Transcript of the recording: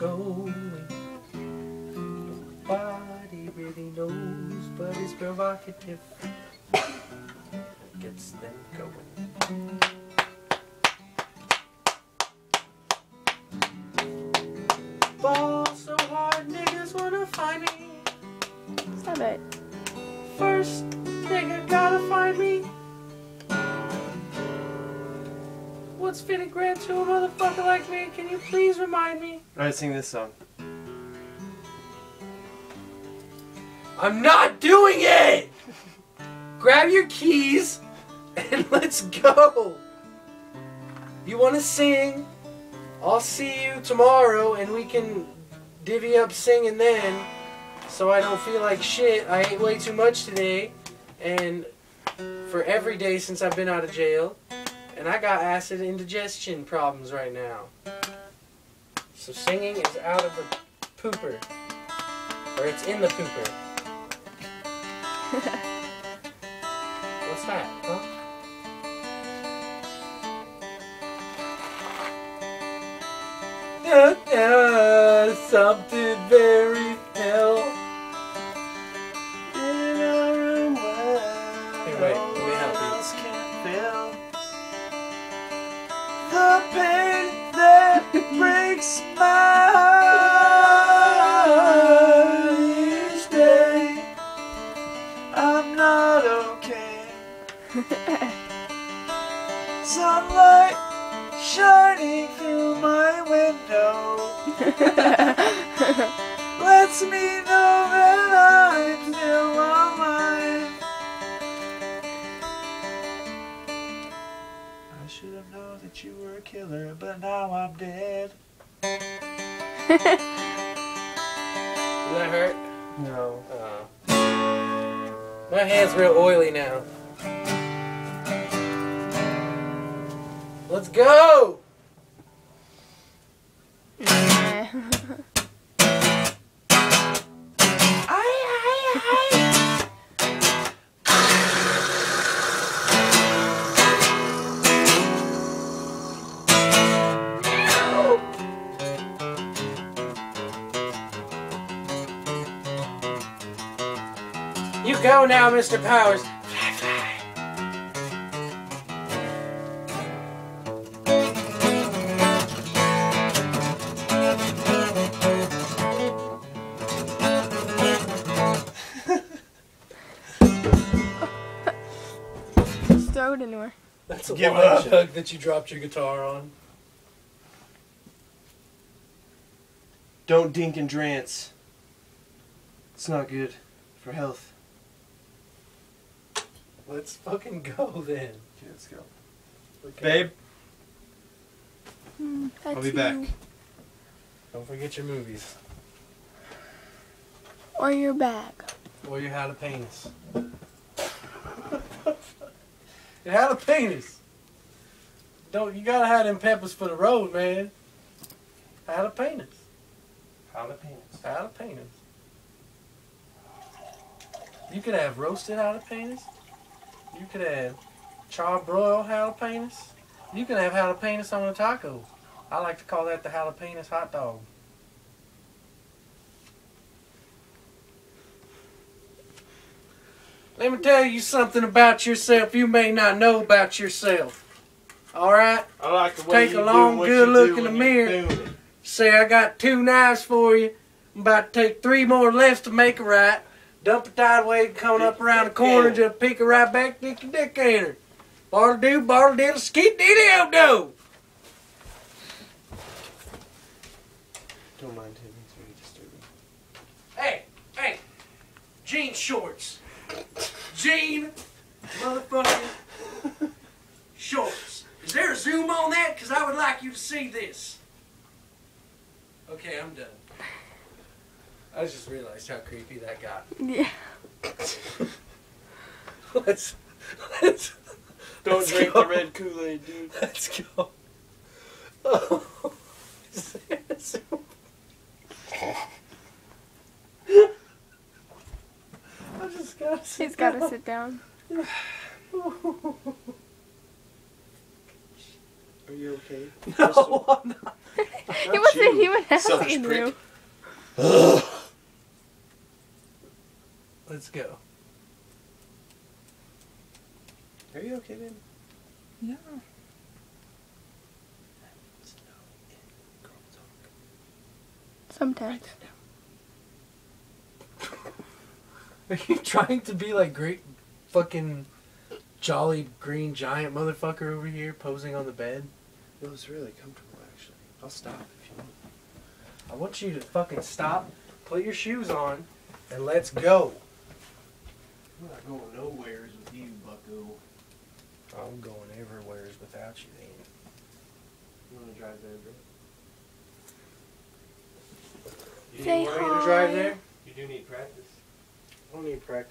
going. Nobody really knows, but it's provocative. Gets them going. Ball so hard, niggas wanna find me. Stop it. First, nigga gotta find me. What's fitting grant to a motherfucker like me? Can you please remind me? Alright, sing this song. I'm not doing it! Grab your keys and let's go. You want to sing? I'll see you tomorrow and we can divvy up singing then so I don't feel like shit. I ate way too much today and for every day since I've been out of jail and I got acid indigestion problems right now. So singing is out of the pooper. Or it's in the pooper. What's that? Huh? Uh, uh, something the pain that breaks my heart each day. I'm not okay. Sunlight shining through my window lets me know that that hurt? No. Uh, my hand's real oily now. Let's go! You go now, Mr. Powers. Fly, fly. Just throw it anywhere. That's a Give wine up. jug that you dropped your guitar on. Don't dink and drance. It's not good for health. Let's fucking go then. Okay, let's go. Okay. Babe, Hmm, I'll that's be back. Don't forget your movies. Or your bag. Or your jalapenos. your jalapenos. Don't you gotta have them peppers for the road, man. Jalapenos. Jalapenos. Jalapenos. You could have roasted jalapenos. You could have charbroiled jalapenos. You could have jalapenos on a taco. I like to call that the jalapenos hot dog. Let me tell you something about yourself you may not know about yourself. Alright? I like the way Take you a long, good look in the mirror. you're doing it. Say, I got two knives for you. I'm about to take three more lefts to make a right. Dump a tide wave coming up around the corner, just pick her right back, stick your dick in her. Bartle do, bartle diddle, skeet diddle do. Don't mind him, he's very disturbing. Hey, hey, jean shorts. Jean motherfucking shorts. Is there a zoom on that? Because I would like you to see this. Okay, I'm done. I just realized how creepy that got. Yeah. Let's, let's, Don't Let's drink go. the red Kool-Aid, dude. let's go. Oh. Is there a zoom? I just gotta sit He's got to down. sit down. Are you okay? No, I'm not. He wasn't didn't even ask selfish you. Prick. Let's go. Are you okay, baby? Yeah. No in girl talk. Sometimes. Are you trying to be like great fucking jolly green giant motherfucker over here posing on the bed? It was really comfortable, actually. I'll stop if you want. I want you to fucking stop, put your shoes on, and let's go. I'm not going nowheres with you, bucko. I'm going everywheres without you then. You want to drive there, bro? You Say want me to drive hi. there? You do need practice. I don't need practice.